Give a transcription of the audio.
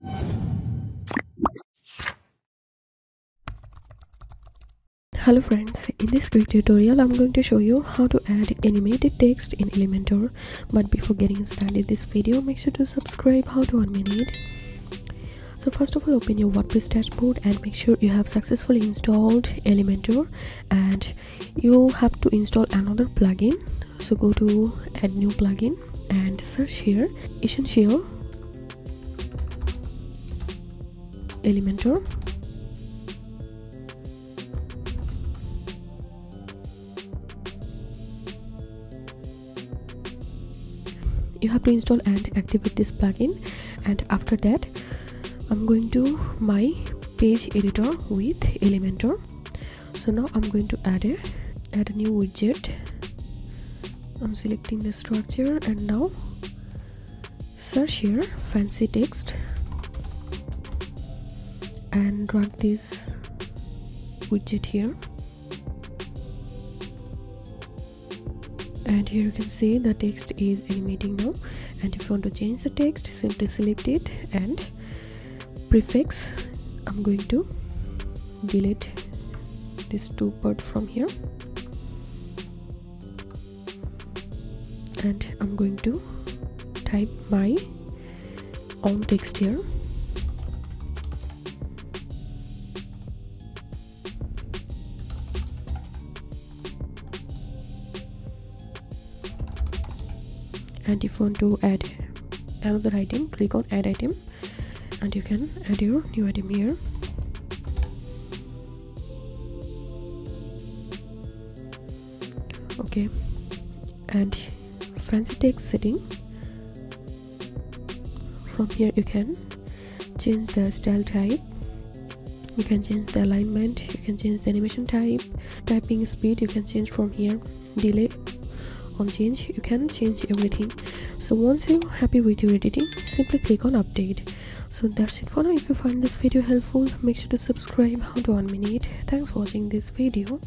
Hello friends, in this quick tutorial I'm going to show you how to add animated text in Elementor. But before getting started this video make sure to subscribe How To 1 Minute. So first of all open your WordPress dashboard and make sure you have successfully installed Elementor and you have to install another plugin. So go to add new plugin and search here essential Elementor you have to install and activate this plugin. And after that i'm going to my page editor with elementor so now i'm going to add a add a new widget. I'm selecting the structure and now search here fancy text and drag this widget here. And here you can see the text is animating now. And if you want to change the text simply select it and prefix. I'm going to delete this two part from here. And i'm going to type my own text here and if you want to add another item click on add item. And you can add your new item here. Okay. And fancy text setting. From here you can change the style type. You can change the alignment. You can change the animation type. Typing speed you can change from here. Delay on change you can change everything. So once you're happy with your editing simply click on update. So that's it for now. If you find this video helpful make sure to subscribe. How To 1 Minute thanks for watching this video